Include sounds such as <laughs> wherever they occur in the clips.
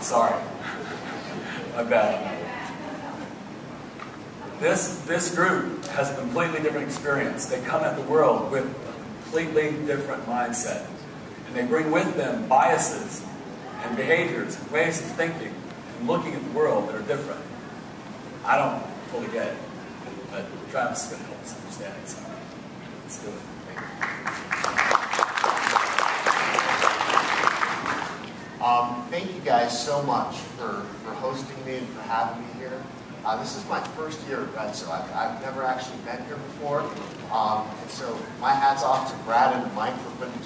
Sorry. My bad. This, this group has a completely different experience. They come at the world with a completely different mindset. And they bring with them biases and behaviors and ways of thinking and looking at the world that are different. I don't fully get it, but Travis is going to help us understand it. So let's do it. Um, thank you guys so much for, for hosting me and for having me here. Uh, this is my first year at Red, so I've, I've never actually been here before. Um, and so my hat's off to Brad and Mike for putting,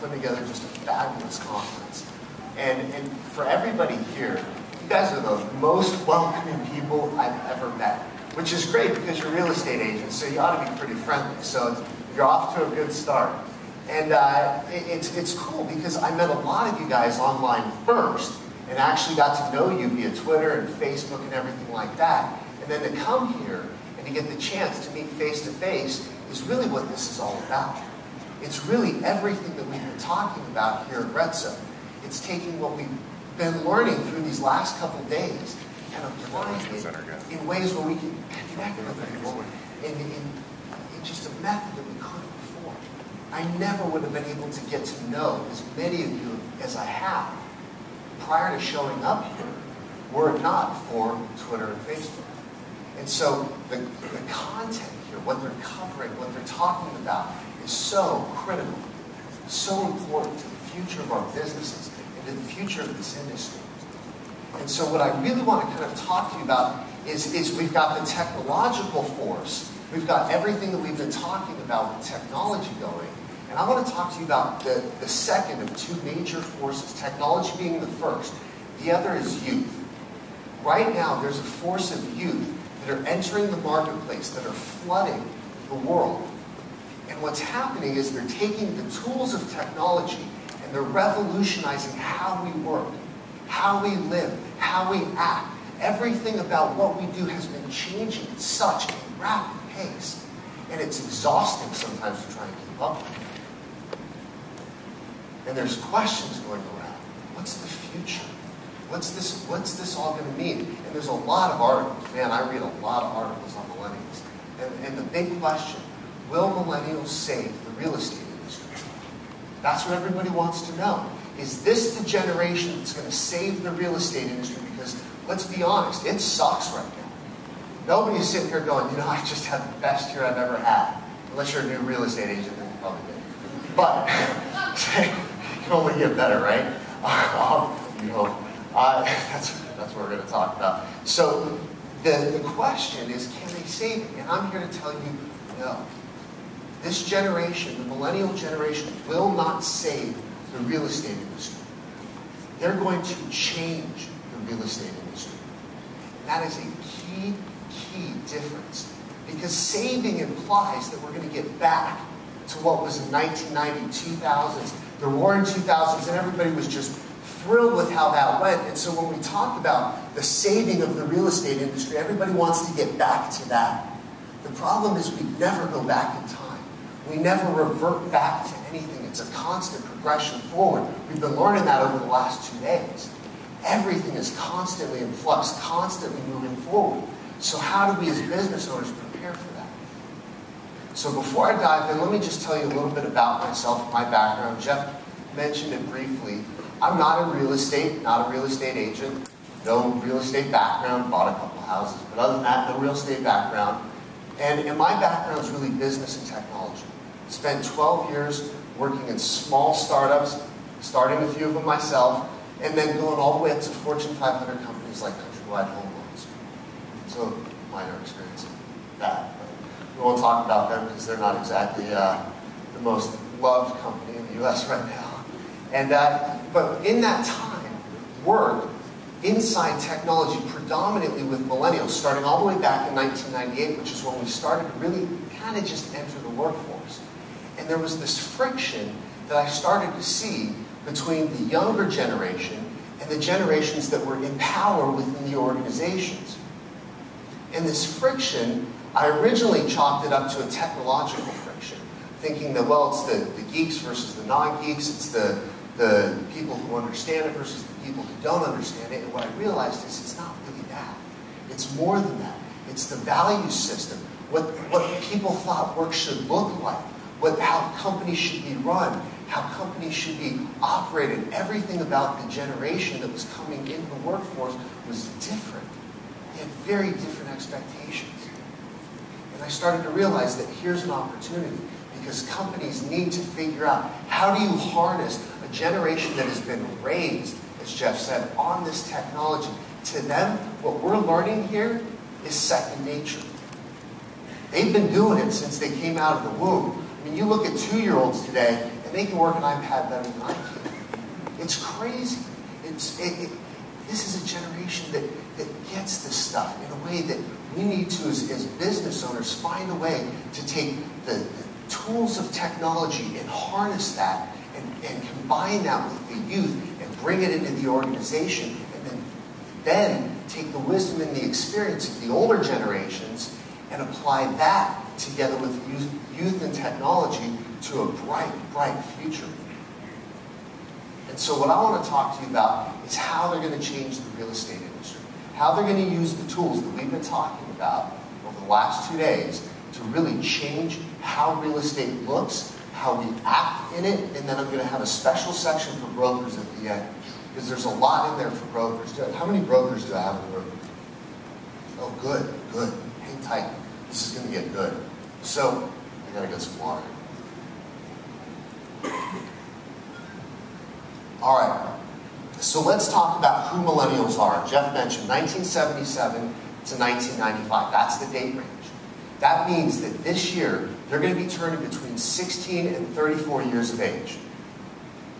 putting together just a fabulous conference. And, and for everybody here, you guys are the most welcoming people I've ever met, which is great because you're real estate agents, so you ought to be pretty friendly. So you're off to a good start. And uh, it, it's, it's cool because I met a lot of you guys online first and actually got to know you via Twitter and Facebook and everything like that. And then to come here and to get the chance to meet face to face is really what this is all about. It's really everything that we've been talking about here at RETSO. It's taking what we've been learning through these last couple days and applying it in ways where we can connect with people in, in, in just a method that we couldn't before. I never would have been able to get to know as many of you as I have prior to showing up here were it not for Twitter and Facebook. And so the, the content here, what they're covering, what they're talking about, is so critical, so important to the future of our businesses and to the future of this industry. And so what I really want to kind of talk to you about is, is we've got the technological force. We've got everything that we've been talking about with technology going. And I want to talk to you about the, the second of two major forces, technology being the first. The other is youth. Right now, there's a force of youth that are entering the marketplace, that are flooding the world. And what's happening is they're taking the tools of technology and they're revolutionizing how we work, how we live, how we act. Everything about what we do has been changing at such a rapid pace. And it's exhausting sometimes to try and keep up with it. And there's questions going around. What's the future? What's this, what's this all going to mean? And there's a lot of articles. Man, I read a lot of articles on millennials. And, and the big question, will millennials save the real estate industry? That's what everybody wants to know. Is this the generation that's going to save the real estate industry? Because let's be honest, it sucks right now. Nobody's sitting here going, you know, I just had the best year I've ever had. Unless you're a new real estate agent, then you probably did. But <laughs> can only get better, right? <laughs> You hope. Uh, <laughs> that's, that's what we're going to talk about. So the, the question is, can they save it? And I'm here to tell you, no. This generation, the millennial generation, will not save the real estate industry. They're going to change the real estate industry. That is a key, key difference. Because saving implies that we're going to get back to what was in 1990, 2000s, the roaring 2000s, and everybody was just thrilled with how that went. And so when we talk about the saving of the real estate industry, everybody wants to get back to that. The problem is we never go back in time. We never revert back to anything. It's a constant progression forward. We've been learning that over the last two days. Everything is constantly in flux, constantly moving forward. So how do we as business owners prepare for that? So before I dive in, let me just tell you a little bit about myself my background. Jeff mentioned it briefly. I'm not in real estate, not a real estate agent, no real estate background, bought a couple houses, but other than that, no real estate background. And, and my background is really business and technology. Spent 12 years working in small startups, starting a few of them myself, and then going all the way up to Fortune 500 companies like Countrywide Home Loans. So minor experience in that. We won't talk about them because they're not exactly uh, the most loved company in the U.S. right now. And uh, but in that time, work inside technology, predominantly with millennials, starting all the way back in 1998, which is when we started to really kind of just enter the workforce. And there was this friction that I started to see between the younger generation and the generations that were in power within the organizations. And this friction I originally chalked it up to a technological friction, thinking that, well, it's the, the geeks versus the non-geeks, it's the, the people who understand it versus the people who don't understand it. And what I realized is it's not really that. It's more than that. It's the value system, what, what people thought work should look like, what, how companies should be run, how companies should be operated. Everything about the generation that was coming into the workforce was different. They had very different expectations. And I started to realize that here's an opportunity because companies need to figure out how do you harness a generation that has been raised, as Jeff said, on this technology. To them, what we're learning here is second nature. They've been doing it since they came out of the womb. I mean, you look at two-year-olds today, and they can work an iPad better than I can. It's crazy. It's, it, it, this is a generation that, that gets this stuff in a way that we need to, as, as business owners, find a way to take the, the tools of technology and harness that and, and combine that with the youth and bring it into the organization and then, then take the wisdom and the experience of the older generations and apply that together with youth, youth and technology to a bright, bright future. And so what I want to talk to you about is how they're going to change the real estate industry. How they're going to use the tools that we've been talking about over the last two days to really change how real estate looks, how we act in it, and then I'm going to have a special section for brokers at the end. Because there's a lot in there for brokers. How many brokers do I have in the room? Oh, good, good. Hang tight. This is going to get good. So, I got to get some water. All right. So let's talk about who millennials are. Jeff mentioned 1977 to 1995. That's the date range. That means that this year, they're going to be turning between 16 and 34 years of age.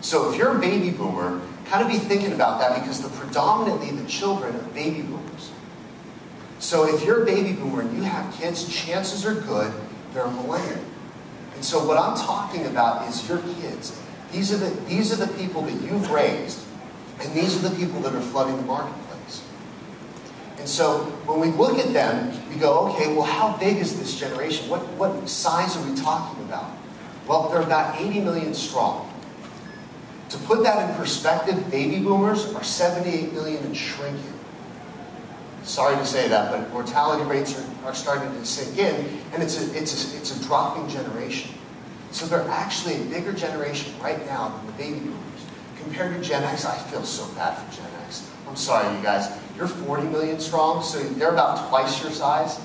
So if you're a baby boomer, kind of be thinking about that because they're predominantly the children of baby boomers. So if you're a baby boomer and you have kids, chances are good they're a millennial. And so what I'm talking about is your kids. These are the, these are the people that you've raised, and these are the people that are flooding the marketplace. And so when we look at them, we go, okay, well, how big is this generation? What, what size are we talking about? Well, they're about 80 million strong. To put that in perspective, baby boomers are 78 million and shrinking. Sorry to say that, but mortality rates are, are starting to sink in, and it's a, it's, a, it's a dropping generation. So they're actually a bigger generation right now than the baby boomers. Compared to Gen X, I feel so bad for Gen X. I'm sorry, you guys. You're 40 million strong, so they're about twice your size,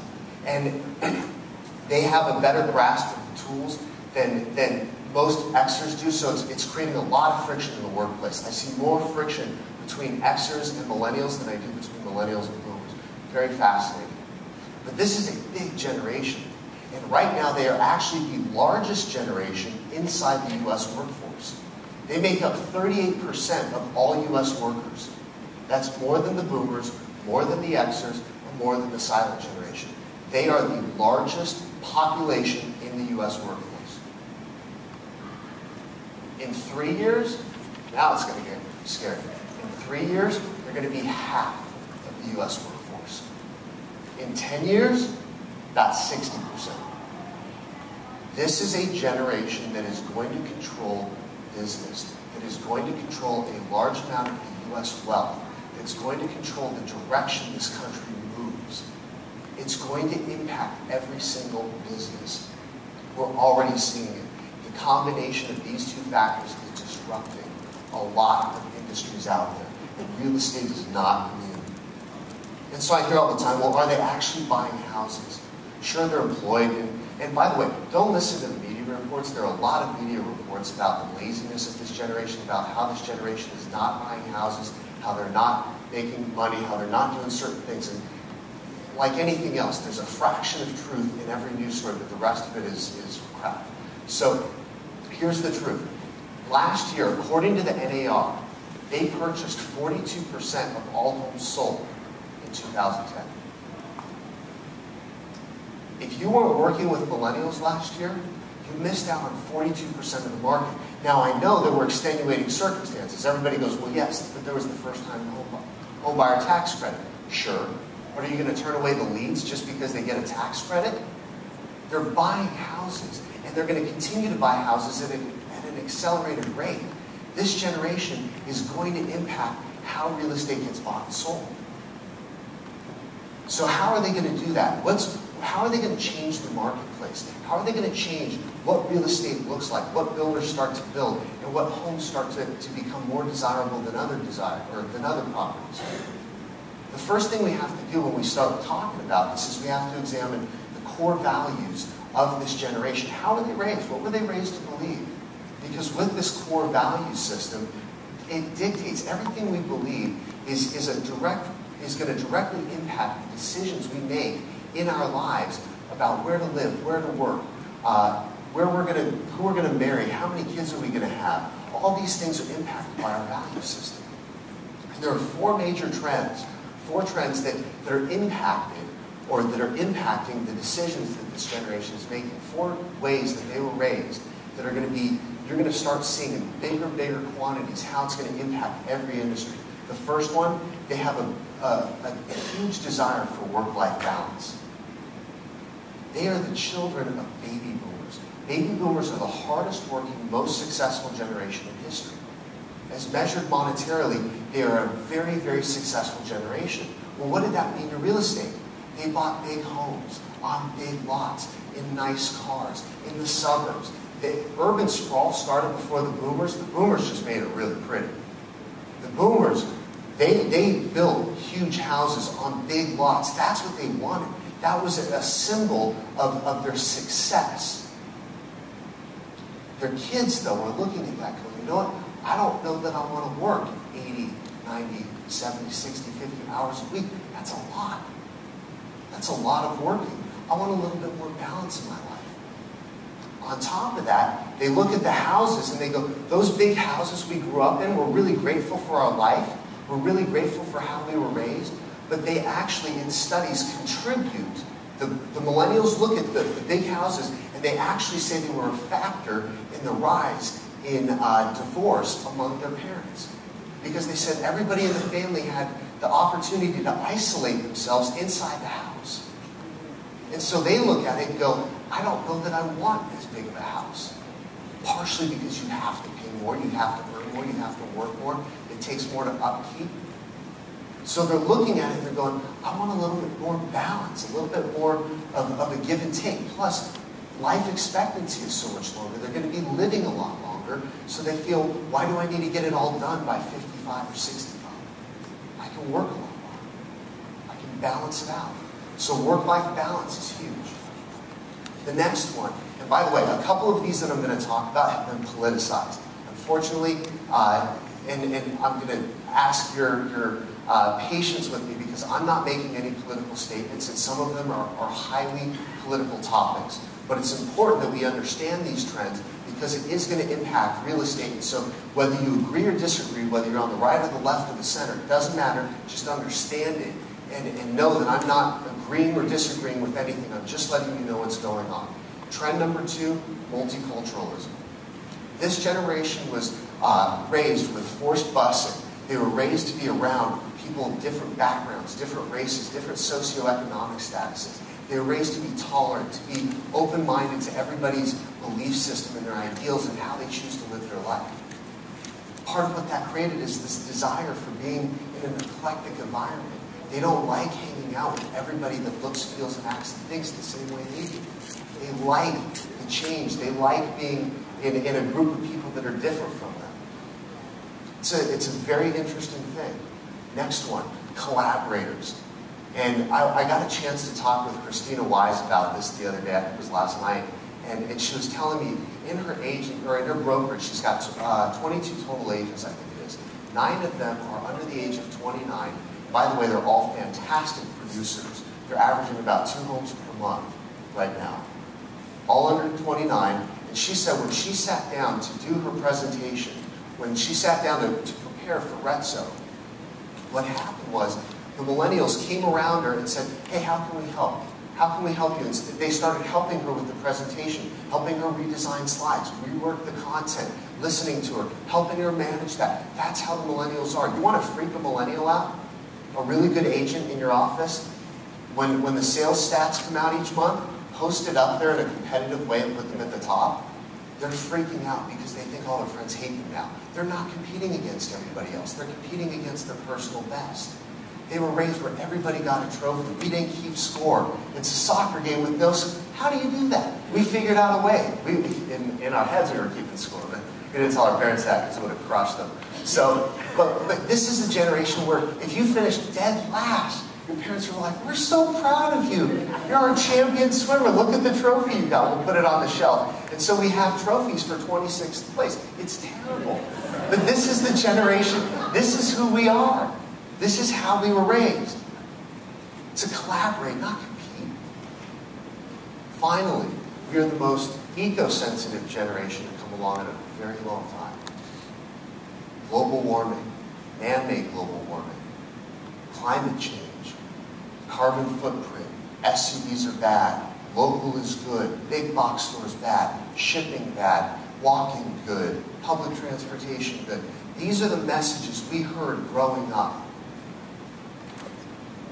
and <clears throat> they have a better grasp of the tools than, than most Xers do, so it's, it's creating a lot of friction in the workplace. I see more friction between Xers and millennials than I do between millennials and boomers. Very fascinating. But this is a big generation. And right now, they are actually the largest generation inside the U.S. workforce. They make up 38% of all U.S. workers. That's more than the boomers, more than the Xers, and more than the silent generation. They are the largest population in the U.S. workforce. In three years, now it's going to get scary. In three years, they're going to be half of the U.S. workforce. In 10 years, that's 60%. This is a generation that is going to control business, that is going to control a large amount of the U.S. wealth, that's going to control the direction this country moves. It's going to impact every single business. We're already seeing it. The combination of these two factors is disrupting a lot of industries out there. And real estate is not immune. And so I hear all the time, well, are they actually buying houses? Sure, they're employed. And, and by the way, don't listen to the media reports. There are a lot of media reports about the laziness of this generation, about how this generation is not buying houses, how they're not making money, how they're not doing certain things. And like anything else, there's a fraction of truth in every news story, but the rest of it is, is crap. So here's the truth. Last year, according to the NAR, they purchased 42% of all homes sold in 2010. If you weren't working with millennials last year, you missed out on 42% of the market. Now, I know there were extenuating circumstances. Everybody goes, well, yes, but there was the first-time home, home buyer tax credit. Sure. But are you going to turn away the leads just because they get a tax credit? They're buying houses, and they're going to continue to buy houses at, a, at an accelerated rate. This generation is going to impact how real estate gets bought and sold. So how are they going to do that? What's, how are they going to change the marketplace? How are they going to change what real estate looks like, what builders start to build, and what homes start to, to become more desirable than other desire or than other properties? The first thing we have to do when we start talking about this is we have to examine the core values of this generation. How were they raised? What were they raised to believe? Because with this core value system, it dictates everything we believe is, is a direct is going to directly impact the decisions we make in our lives about where to live, where to work, uh, where we're going to, who we're going to marry, how many kids are we going to have. All these things are impacted by our value system. And there are four major trends, four trends that, that are impacted or that are impacting the decisions that this generation is making. Four ways that they were raised that are going to be, you're going to start seeing in bigger, bigger quantities how it's going to impact every industry. The first one, they have a, a, a huge desire for work-life balance. They are the children of baby boomers. Baby boomers are the hardest working, most successful generation in history. As measured monetarily, they are a very, very successful generation. Well, what did that mean to real estate? They bought big homes on big lots, in nice cars, in the suburbs. The urban sprawl started before the boomers. The boomers just made it really pretty. The boomers, they, they built huge houses on big lots. That's what they wanted. That was a symbol of, of their success. Their kids, though, are looking at that going, you know what? I don't know that I want to work 80, 90, 70, 60, 50 hours a week. That's a lot. That's a lot of working. I want a little bit more balance in my life. On top of that, they look at the houses and they go, those big houses we grew up in, we're really grateful for our life. We're really grateful for how we were raised. But they actually, in studies, contribute. The, the millennials look at the, the big houses they actually say they were a factor in the rise in uh, divorce among their parents. Because they said everybody in the family had the opportunity to isolate themselves inside the house. And so they look at it and go, I don't know that I want as big of a house. Partially because you have to pay more, you have to earn more, you have to work more. It takes more to upkeep. So they're looking at it and they're going, I want a little bit more balance, a little bit more of, of a give and take. Plus, life expectancy is so much longer. They're going to be living a lot longer. So they feel, why do I need to get it all done by 55 or 65? I can work a lot longer. I can balance it out. So work-life balance is huge. The next one, and by the way, a couple of these that I'm going to talk about have been politicized. Unfortunately, uh, and, and, I'm going to ask your, your uh, patience with me because I'm not making any political statements, and some of them are, are highly political topics. But it's important that we understand these trends because it is going to impact real estate. And so whether you agree or disagree, whether you're on the right or the left or the center, it doesn't matter. Just understand it and, and know that I'm not agreeing or disagreeing with anything. I'm just letting you know what's going on. Trend number two, multiculturalism. This generation was uh, raised with forced busing. They were raised to be around people of different backgrounds, different races, different socioeconomic statuses. They were raised to be tolerant, to be open-minded to everybody's belief system and their ideals and how they choose to live their life. Part of what that created is this desire for being in an eclectic environment. They don't like hanging out with everybody that looks, feels, and acts and thinks the same way they do. They like the change. They like being in, in a group of people that are different from them. It's a, it's a very interesting thing. Next one, collaborators. And I, I, got a chance to talk with Christina Wise about this the other day, I think it was last night, and, and she was telling me in her agent, or in her brokerage, she's got uh, 22 total agents, I think it is. Nine of them are under the age of 29. By the way, they're all fantastic producers. They're averaging about two homes per month right now. All under 29. And she said when she sat down to do her presentation, when she sat down to, to prepare for RETSO, what happened was the millennials came around her and said, hey, how can we help? How can we help you? And they started helping her with the presentation, helping her redesign slides, rework the content, listening to her, helping her manage that. That's how the millennials are. You want to freak a millennial out? A really good agent in your office? When, when the sales stats come out each month, post it up there in a competitive way and put them at the top. They're freaking out because they think all their friends hate them now. They're not competing against everybody else. They're competing against their personal best. They were raised where everybody got a trophy. We didn't keep score. It's a soccer game with no. How do you do that? We figured out a way. We, in, in our heads, we were keeping score, but we didn't tell our parents that because it would have crushed them. So, but, but this is a generation where if you finish dead last, your parents are like, we're so proud of you. You're our champion swimmer. Look at the trophy you got. We'll put it on the shelf. And so we have trophies for 26th place. It's terrible. But this is the generation. This is who we are. This is how we were raised. To collaborate, not compete. Finally, we are the most eco-sensitive generation to come along in a very long time. Global warming, man-made global warming, climate change, carbon footprint, SUVs are bad, local is good, big box stores bad, shipping bad, walking good, public transportation good. These are the messages we heard growing up.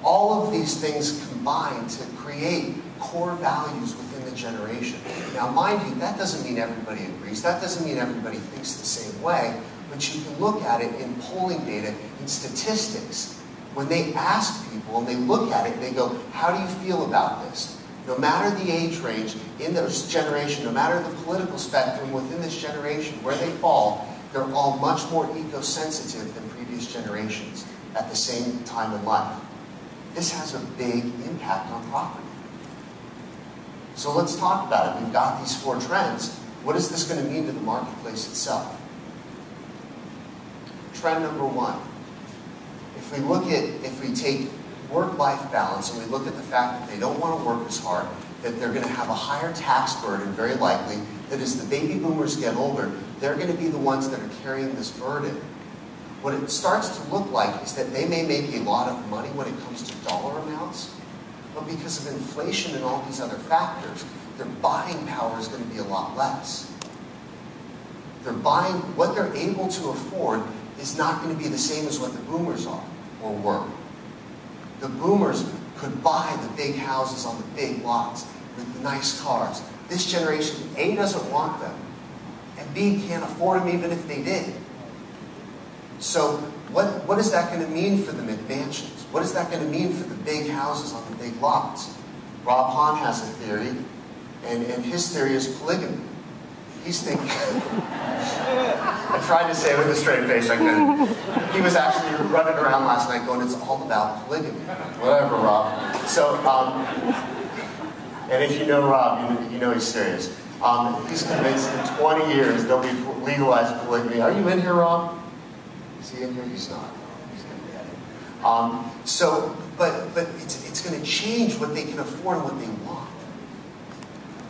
All of these things combine to create core values within the generation. Now, mind you, that doesn't mean everybody agrees. That doesn't mean everybody thinks the same way. But you can look at it in polling data, in statistics, when they ask people and they look at it, they go, how do you feel about this? No matter the age range in this generation, no matter the political spectrum within this generation, where they fall, they're all much more eco-sensitive than previous generations at the same time in life. This has a big impact on property. So let's talk about it. We've got these four trends. What is this going to mean to the marketplace itself? Trend number one if we look at, if we take work-life balance and we look at the fact that they don't want to work as hard, that they're going to have a higher tax burden, very likely, that as the baby boomers get older, they're going to be the ones that are carrying this burden. What it starts to look like is that they may make a lot of money when it comes to dollar amounts, but because of inflation and all these other factors, their buying power is going to be a lot less. They're buying what they're able to afford is not going to be the same as what the boomers are or were. The boomers could buy the big houses on the big lots with the nice cars. This generation, A, doesn't want them, and B, can't afford them even if they did. So what, what is that going to mean for the McMansions? What is that going to mean for the big houses on the big lots? Rob Hahn has a theory, and, and his theory is polygamy. He's thinking, <laughs> I tried to say it with a straight face, I couldn't. He was actually running around last night going, it's all about polygamy. Whatever, Rob. So, um, and if you know Rob, you, you know he's serious. Um, he's convinced in 20 years they'll be legalized polygamy. Are you in here, Rob? In here? He's not. He's um, so, but, but it's, it's going to change what they can afford and what they want.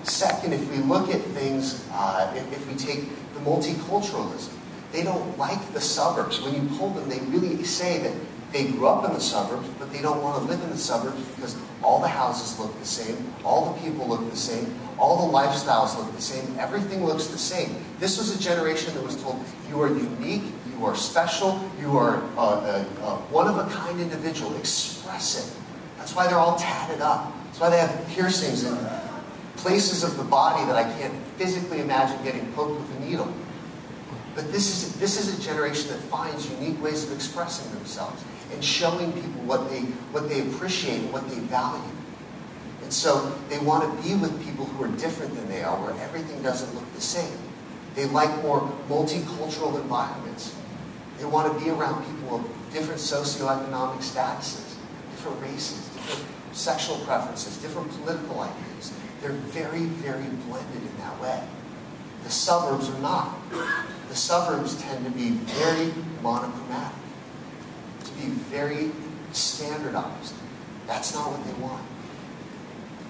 Second, if we look at things, uh, if, if we take the multiculturalism, they don't like the suburbs. When you poll them, they really say that they grew up in the suburbs, but they don't want to live in the suburbs because all the houses look the same, all the people look the same, all the lifestyles look the same, everything looks the same. This was a generation that was told, you are unique, you are special, you are uh, uh, uh, a, a, a one-of-a-kind individual, express it. That's why they're all tatted up. That's why they have piercings in places of the body that I can't physically imagine getting poked with a needle. But this is, this is a generation that finds unique ways of expressing themselves and showing people what they, what they appreciate and what they value. And so they want to be with people who are different than they are, where everything doesn't look the same. They like more multicultural environments. They want to be around people of different socioeconomic statuses, different races, different sexual preferences, different political ideas. They're very, very blended in that way. The suburbs are not. The suburbs tend to be very monochromatic, to be very standardized. That's not what they want.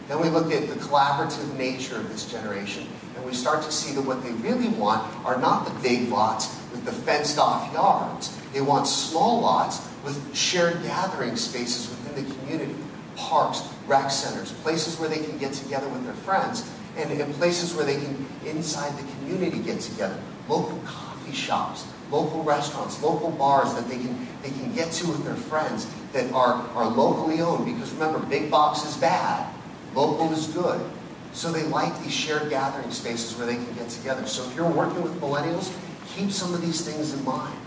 Then we look at the collaborative nature of this generation, and we start to see that what they really want are not the big lots with the fenced off yards. They want small lots with shared gathering spaces within the community parks, rec centers, places where they can get together with their friends, and, and places where they can, inside the community, get together. Local coffee shops, local restaurants, local bars that they can, they can get to with their friends that are, are locally owned. Because remember, big box is bad, local is good. So they like these shared gathering spaces where they can get together. So if you're working with millennials, keep some of these things in mind.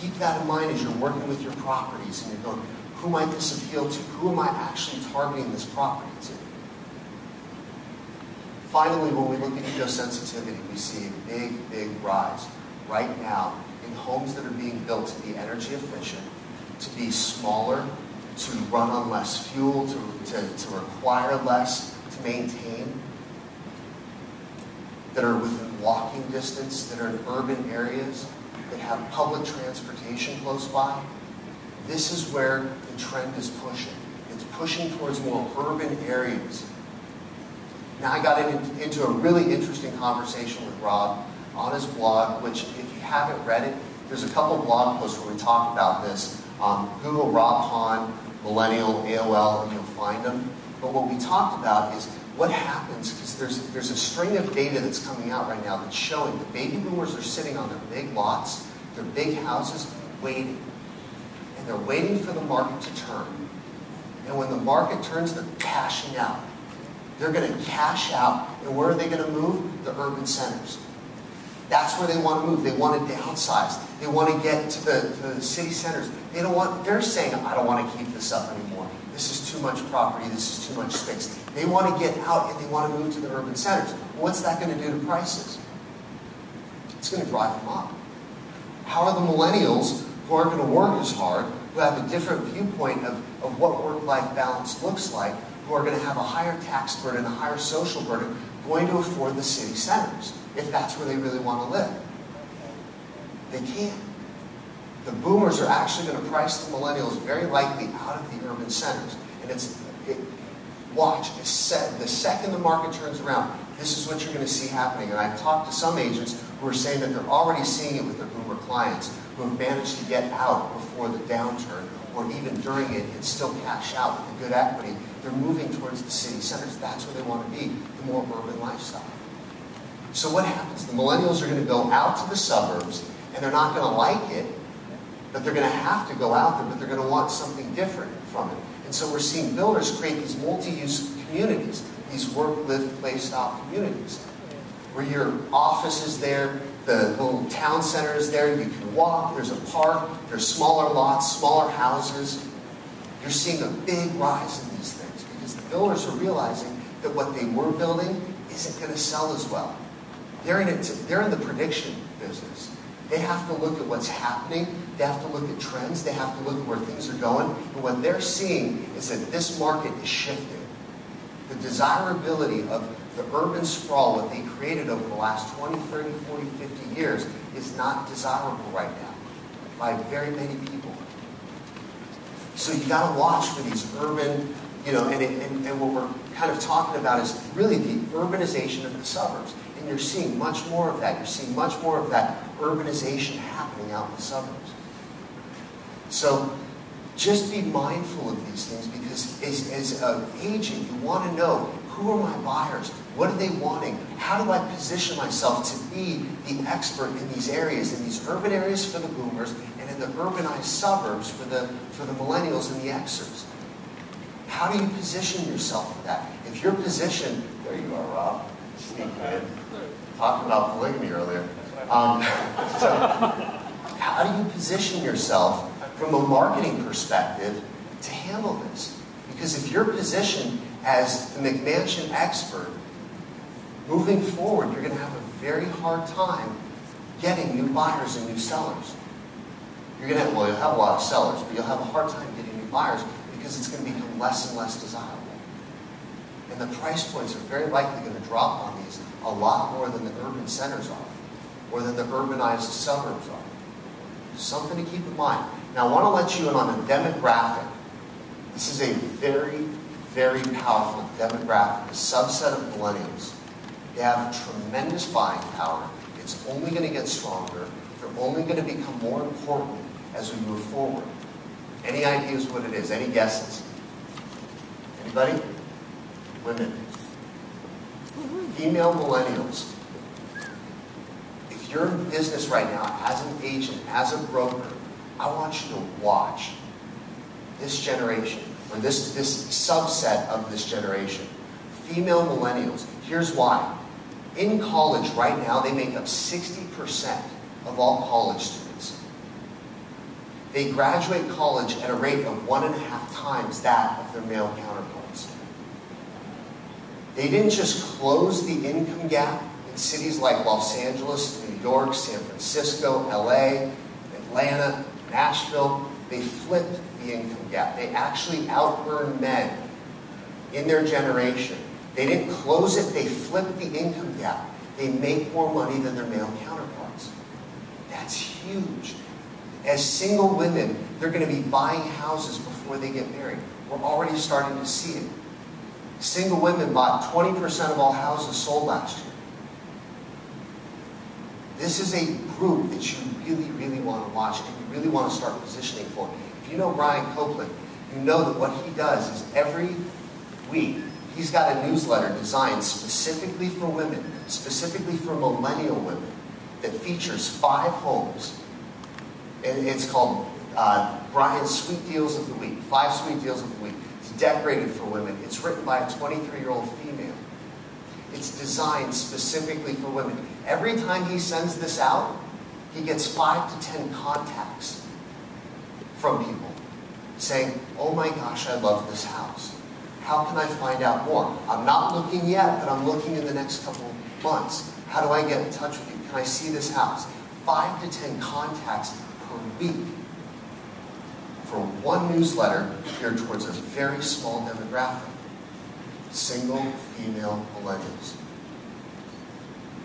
Keep that in mind as you're working with your properties and you're going, who might this appeal to? Who am I actually targeting this property to? Finally, when we look at eco-sensitivity, we see a big, big rise right now in homes that are being built to be energy efficient, to be smaller, to run on less fuel, to, to, to require less to maintain, that are within walking distance, that are in urban areas, that have public transportation close by. This is where the trend is pushing. It's pushing towards more urban areas. Now I got in, into a really interesting conversation with Rob on his blog, which if you haven't read it, there's a couple blog posts where we talk about this. Um, Google Rob Hahn, Millennial, AOL, and you'll find them. But what we talked about is what happens, there's, there's a string of data that's coming out right now that's showing that baby boomers are sitting on their big lots, their big houses, waiting. And they're waiting for the market to turn. And when the market turns, they're cashing out. They're going to cash out. And where are they going to move? The urban centers. That's where they want to move. They want to downsize. They want to get to the, to the city centers. They don't want, they're saying, I don't want to keep this up anymore. Too much property. This is too much space. They want to get out and they want to move to the urban centers. What's that going to do to prices? It's going to drive them up. How are the millennials who aren't going to work as hard, who have a different viewpoint of, of what work-life balance looks like, who are going to have a higher tax burden, a higher social burden, going to afford the city centers? if that's where they really want to live. They can't. The boomers are actually going to price the millennials very likely out of the urban centers. And it's, it, watch, set, the second the market turns around, this is what you're going to see happening. And I've talked to some agents who are saying that they're already seeing it with their boomer clients who have managed to get out before the downturn or even during it and still cash out with a good equity. They're moving towards the city centers. That's where they want to be, the more urban lifestyle. So what happens? The millennials are going to go out to the suburbs, and they're not going to like it, but they're going to have to go out there, but they're going to want something different from it. And so we're seeing builders create these multi-use communities, these work, live, play style communities, where your office is there, the little town center is there, you can walk, there's a park, there's smaller lots, smaller houses. You're seeing a big rise in these things because the builders are realizing that what they were building isn't going to sell as well. They're in, it, they're in the prediction business. They have to look at what's happening. They have to look at trends. They have to look at where things are going. And what they're seeing is that this market is shifting. The desirability of the urban sprawl, what they created over the last 20, 30, 40, 50 years, is not desirable right now by very many people. So you got to watch for these urban, you know, and, and, and what we're kind of talking about is really the urbanization of the suburbs. And you're seeing much more of that. You're seeing much more of that urbanization happening out in the suburbs. So just be mindful of these things because as, as an agent, you want to know who are my buyers? What are they wanting? How do I position myself to be the expert in these areas, in these urban areas for the boomers and in the urbanized suburbs for the, for the millennials and the Xers? How do you position yourself for that? If you're positioned, there you are, Rob, sneak in talking about polygamy earlier. Um, so, how do you position yourself from a marketing perspective to handle this? Because if you're positioned as the McMansion expert, moving forward, you're going to have a very hard time getting new buyers and new sellers. You're going to have, well, you'll have a lot of sellers, but you'll have a hard time getting new buyers because it's going to become less and less desirable. And the price points are very likely going to drop on these a lot more than the urban centers are, or than the urbanized suburbs are. Something to keep in mind. Now, I want to let you in on a demographic. This is a very, very powerful demographic, a subset of millennials. They have tremendous buying power. It's only going to get stronger. They're only going to become more important as we move forward. Any ideas what it is? Any guesses? Anybody? Women mm-hmm. female millennials, if you're in business right now as an agent, as a broker, I want you to watch this generation, or this, this subset of this generation, female millennials. Here's why. In college right now, they make up 60% of all college students. They graduate college at a rate of one and a half times that of their male counterparts. They didn't just close the income gap cities like Los Angeles, New York, San Francisco, LA, Atlanta, Nashville. They flipped the income gap. They actually out earned men in their generation. They didn't close it, they flipped the income gap. They make more money than their male counterparts. That's huge. As single women, they're going to be buying houses before they get married. We're already starting to see it. Single women bought 20% of all houses sold last year. This is a group that you really, really want to watch and you really want to start positioning for. If you know Brian Copeland, you know that what he does is every week he's got a newsletter designed specifically for women, specifically for millennial women, that features five homes. And it's called uh, Brian's Sweet Deals of the Week, five sweet deals of the week. It's decorated for women. It's written by a 23-year-old female. It's designed specifically for women. Every time he sends this out, he gets five to ten contacts from people saying, oh my gosh, I love this house. How can I find out more? I'm not looking yet, but I'm looking in the next couple months. How do I get in touch with you? Can I see this house? Five to ten contacts per week for one newsletter geared towards a very small demographic single female millennials.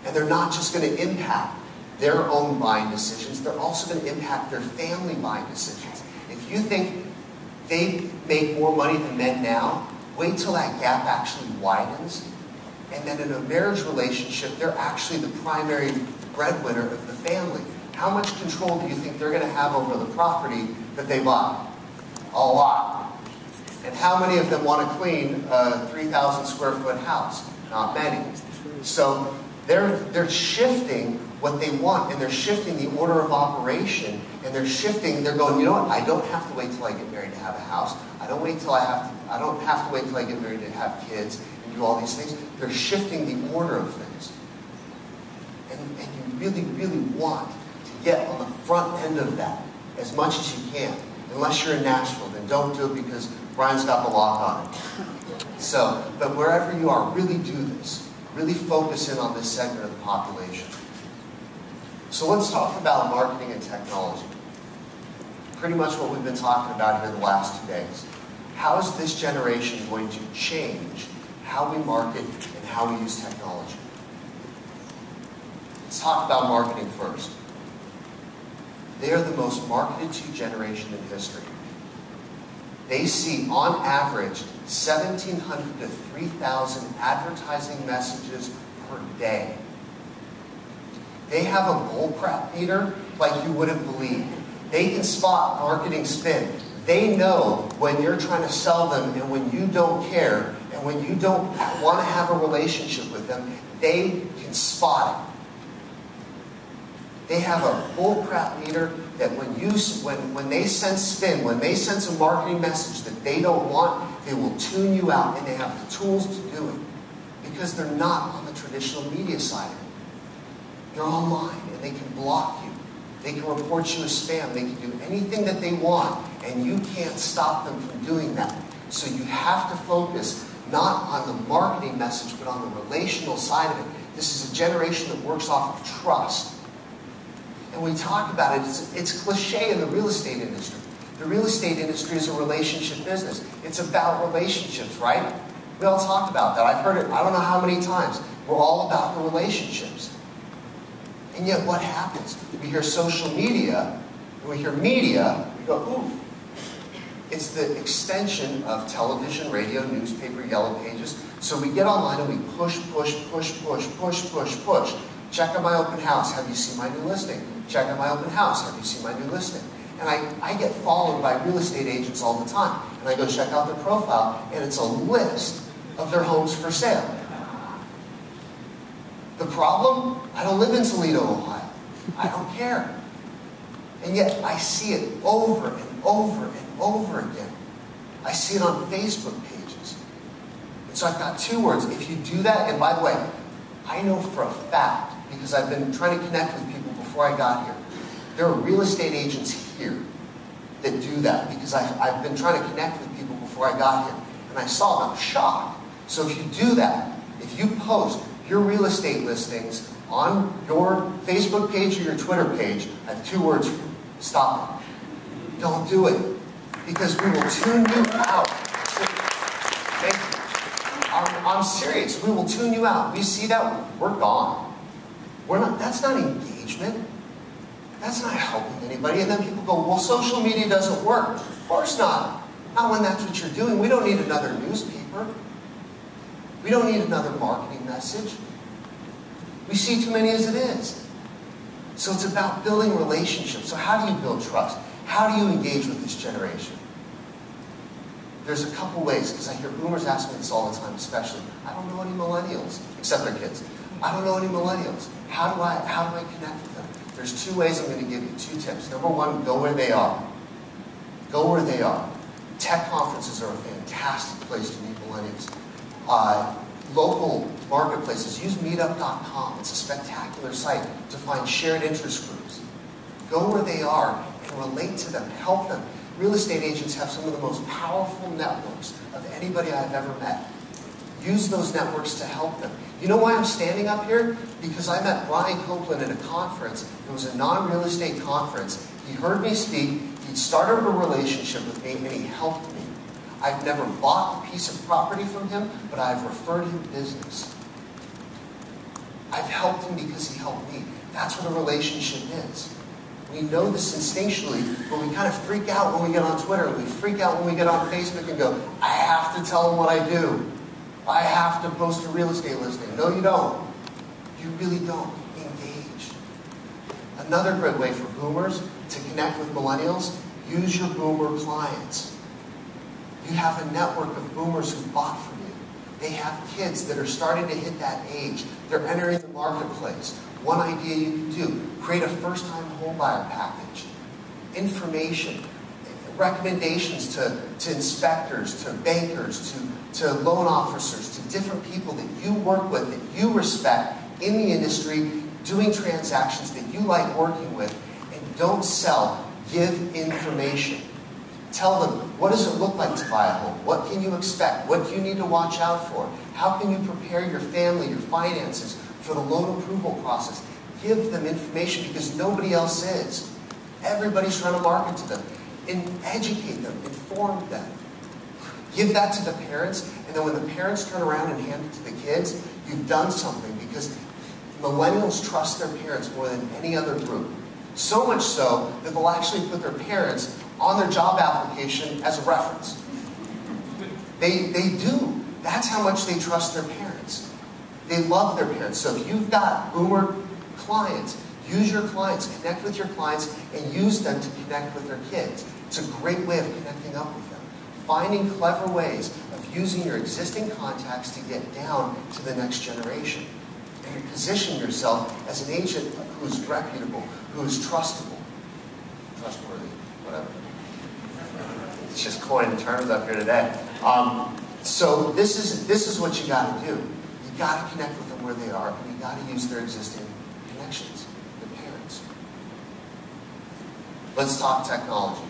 And they're not just going to impact their own buying decisions, they're also going to impact their family buying decisions. If you think they make more money than men now, wait till that gap actually widens. And then in a marriage relationship, they're actually the primary breadwinner of the family. How much control do you think they're going to have over the property that they buy? A lot. And how many of them want to clean a 3,000 square foot house? Not many. So they're, they're shifting what they want, and they're shifting the order of operation, and they're shifting, they're going, you know what, I don't have to wait till I get married to have a house. I don't wait till I have to, I don't have to wait till I get married to have kids and do all these things. They're shifting the order of things. And, and you really, really want to get on the front end of that as much as you can. Unless you're in Nashville, then don't do it because Brian's got the lock on it. So, but wherever you are, really do this. Really focus in on this segment of the population. So let's talk about marketing and technology. Pretty much what we've been talking about here the last two days. How is this generation going to change how we market and how we use technology? Let's talk about marketing first. They are the most marketed to generation in history they see on average 1,700 to 3,000 advertising messages per day. They have a bullcrap meter like you wouldn't believe. They can spot marketing spin. They know when you're trying to sell them and when you don't care and when you don't want to have a relationship with them, they can spot it. They have a bullcrap meter that when you when when they sense spin, when they sense a marketing message that they don't want, they will tune you out, and they have the tools to do it because they're not on the traditional media side. They're online, and they can block you. They can report you as spam. They can do anything that they want, and you can't stop them from doing that. So you have to focus not on the marketing message, but on the relational side of it. This is a generation that works off of trust and we talk about it, it's, it's cliche in the real estate industry. The real estate industry is a relationship business. It's about relationships, right? We all talk about that. I've heard it I don't know how many times. We're all about the relationships. And yet what happens? We hear social media, we hear media, we go, ooh. It's the extension of television, radio, newspaper, yellow pages. So we get online and we push, push, push, push, push, push, push. Check out my open house. Have you seen my new listing? Check out my open house. Have you seen my new listing? And I, I get followed by real estate agents all the time. And I go check out their profile, and it's a list of their homes for sale. The problem? I don't live in Toledo, Ohio. I don't care. And yet I see it over and over and over again. I see it on Facebook pages. And So I've got two words. If you do that, and by the way, I know for a fact, because I've been trying to connect with people before I got here, there are real estate agents here that do that because I've, I've been trying to connect with people before I got here. And I saw them, shocked. So if you do that, if you post your real estate listings on your Facebook page or your Twitter page, I have two words for you. Stop it. Don't do it. Because we will tune you out. Thank you. I'm, I'm serious. We will tune you out. We see that, we're gone. We're not, that's not engagement. That's not helping anybody. And then people go, well, social media doesn't work. Of course not. Not when that's what you're doing. We don't need another newspaper. We don't need another marketing message. We see too many as it is. So it's about building relationships. So how do you build trust? How do you engage with this generation? There's a couple ways, because I hear boomers ask me this all the time, especially. I don't know any millennials, except their kids. I don't know any millennials. How do I how do I connect with them? There's two ways I'm going to give you, two tips. Number one, go where they are. Go where they are. Tech conferences are a fantastic place to meet millennials. Uh, local marketplaces, use meetup.com. It's a spectacular site to find shared interest groups. Go where they are and relate to them, help them. Real estate agents have some of the most powerful networks of anybody I've ever met. Use those networks to help them. You know why I'm standing up here? Because I met Brian Copeland at a conference. It was a non-real estate conference. He heard me speak. He started a relationship with me, and he helped me. I've never bought a piece of property from him, but I've referred him business. I've helped him because he helped me. That's what a relationship is. We know this instinctually, but we kind of freak out when we get on Twitter. We freak out when we get on Facebook and go, I have to tell them what I do. I have to post a real estate listing. No, you don't. You really don't. Engage. Another great way for boomers to connect with millennials, use your boomer clients. You have a network of boomers who bought from you. They have kids that are starting to hit that age. They're entering the marketplace. One idea you can do, create a first-time homebuyer package. Information, recommendations to, to inspectors, to bankers, to, to loan officers, to different people that you work with, that you respect in the industry, doing transactions that you like working with, and don't sell, give information. Tell them, what does it look like to buy a home? What can you expect? What do you need to watch out for? How can you prepare your family, your finances for the loan approval process? Give them information because nobody else is. Everybody's trying to market to them. And educate them, inform them. Give that to the parents, and then when the parents turn around and hand it to the kids, you've done something because millennials trust their parents more than any other group. So much so that they'll actually put their parents on their job application as a reference. They, they do. That's how much they trust their parents. They love their parents. So if you've got boomer clients, use your clients, connect with your clients, and use them to connect with their kids. It's a great way of connecting up with them. Finding clever ways of using your existing contacts to get down to the next generation. And you position yourself as an agent who's reputable, who's trustable, trustworthy, whatever. It's just coined terms up here today. Um, so this is this is what you got to do. You got to connect with them where they are, and you got to use their existing connections, their parents. Let's talk technology.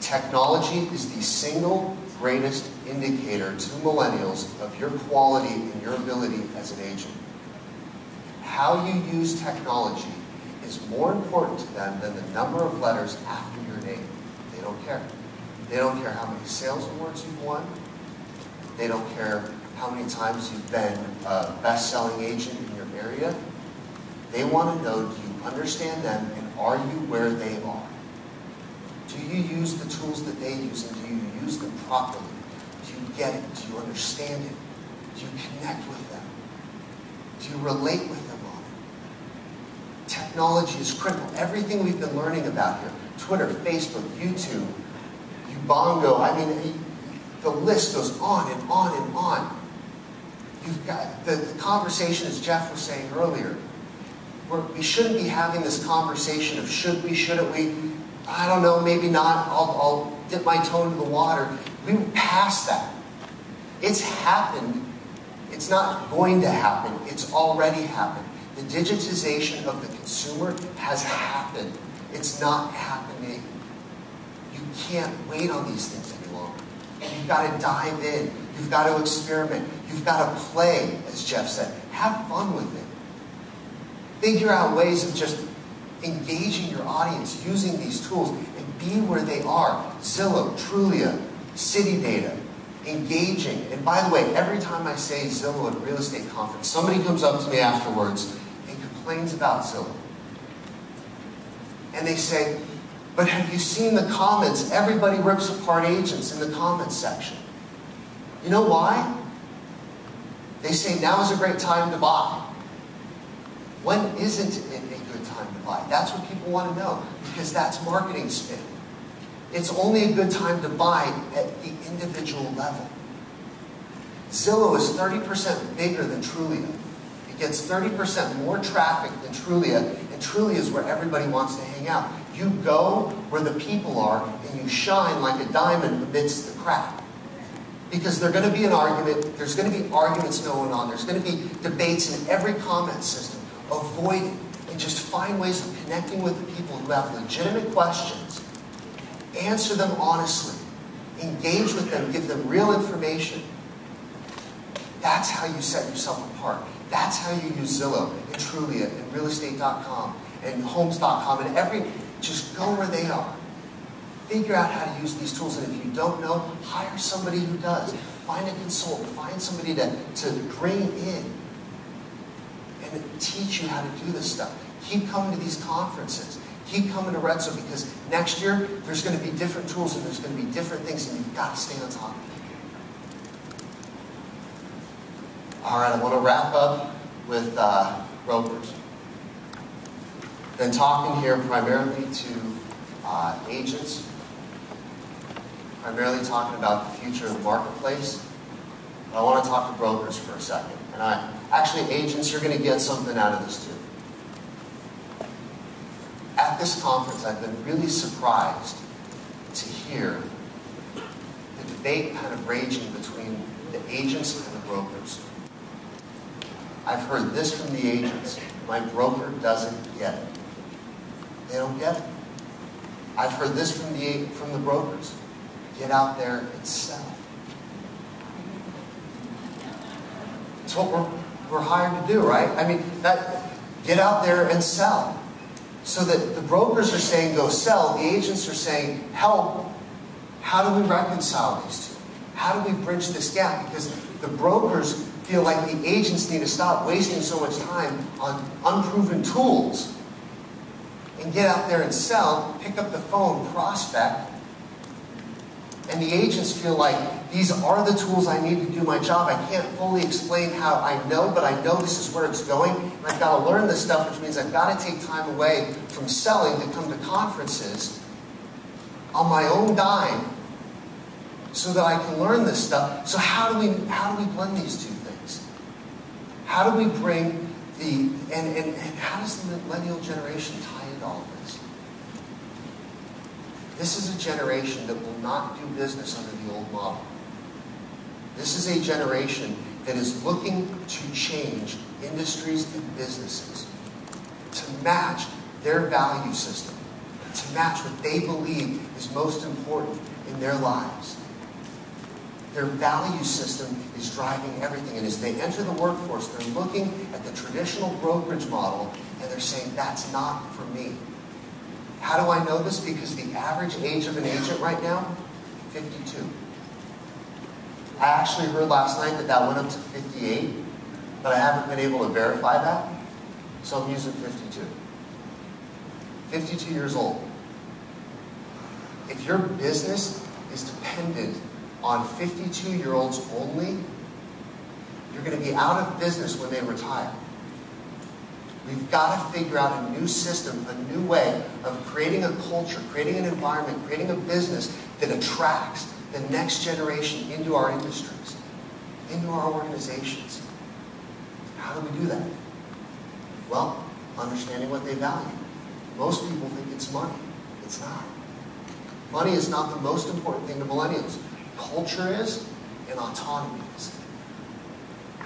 Technology is the single greatest indicator to millennials of your quality and your ability as an agent. How you use technology is more important to them than the number of letters after your name. They don't care. They don't care how many sales awards you've won. They don't care how many times you've been a best-selling agent in your area. They want to know, do you understand them and are you where they are? Do you use the tools that they use and do you use them properly? Do you get it? Do you understand it? Do you connect with them? Do you relate with them on it? Technology is critical. Everything we've been learning about here, Twitter, Facebook, YouTube, Ubongo, I mean, the list goes on and on and on. You've got the, the conversation, as Jeff was saying earlier, where we shouldn't be having this conversation of should we, shouldn't we. I don't know, maybe not, I'll, I'll dip my toe into the water. We passed that. It's happened. It's not going to happen. It's already happened. The digitization of the consumer has happened. It's not happening. You can't wait on these things any longer. You've got to dive in. You've got to experiment. You've got to play, as Jeff said. Have fun with it. Figure out ways of just engaging your audience using these tools and be where they are. Zillow, Trulia, City Data, engaging. And by the way, every time I say Zillow at a real estate conference, somebody comes up to me afterwards and complains about Zillow. And they say, but have you seen the comments? Everybody rips apart agents in the comments section. You know why? They say now is a great time to buy. When isn't it a good time to buy? That's what people want to know because that's marketing spin. It's only a good time to buy at the individual level. Zillow is 30% bigger than Trulia. It gets 30% more traffic than Trulia, and Trulia is where everybody wants to hang out. You go where the people are, and you shine like a diamond amidst the crowd. Because there's going to be an argument, there's going to be arguments going on, there's going to be debates in every comment system. Avoid it, and just find ways of connecting with the people who have legitimate questions Answer them honestly. Engage with them. Give them real information. That's how you set yourself apart. That's how you use Zillow and Trulia and realestate.com and homes.com and every, just go where they are. Figure out how to use these tools. And if you don't know, hire somebody who does. Find a consultant. Find somebody to, to bring in and teach you how to do this stuff. Keep coming to these conferences. Keep coming to Retso because next year there's going to be different tools and there's going to be different things and you've got to stay on top of it. All right, I want to wrap up with uh, brokers. Been talking here primarily to uh, agents, primarily talking about the future of the marketplace. But I want to talk to brokers for a second. And I actually, agents, you're going to get something out of this too at this conference, I've been really surprised to hear the debate kind of raging between the agents and the brokers. I've heard this from the agents. My broker doesn't get it. They don't get it. I've heard this from the, from the brokers. Get out there and sell. It's what we're, we're hired to do, right? I mean, that, get out there and sell. So that the brokers are saying go sell, the agents are saying help. How do we reconcile these two? How do we bridge this gap? Because the brokers feel like the agents need to stop wasting so much time on unproven tools and get out there and sell, pick up the phone, prospect, and the agents feel like these are the tools I need to do my job. I can't fully explain how I know, but I know this is where it's going. And I've got to learn this stuff, which means I've got to take time away from selling to come to conferences on my own dime so that I can learn this stuff. So how do we how do we blend these two things? How do we bring the and, and, and how does the millennial generation tie into all this? Is a generation that will not do business under the old model. This is a generation that is looking to change industries and businesses to match their value system, to match what they believe is most important in their lives. Their value system is driving everything. And as they enter the workforce, they're looking at the traditional brokerage model and they're saying, that's not for me. How do I know this? Because the average age of an agent right now, 52. I actually heard last night that that went up to 58, but I haven't been able to verify that, so I'm using 52. 52 years old. If your business is dependent on 52 year olds only, you're going to be out of business when they retire. We've got to figure out a new system, a new way of creating a culture, creating an environment, creating a business that attracts the next generation into our industries, into our organizations. How do we do that? Well, understanding what they value. Most people think it's money. It's not. Money is not the most important thing to millennials. Culture is, and autonomy is.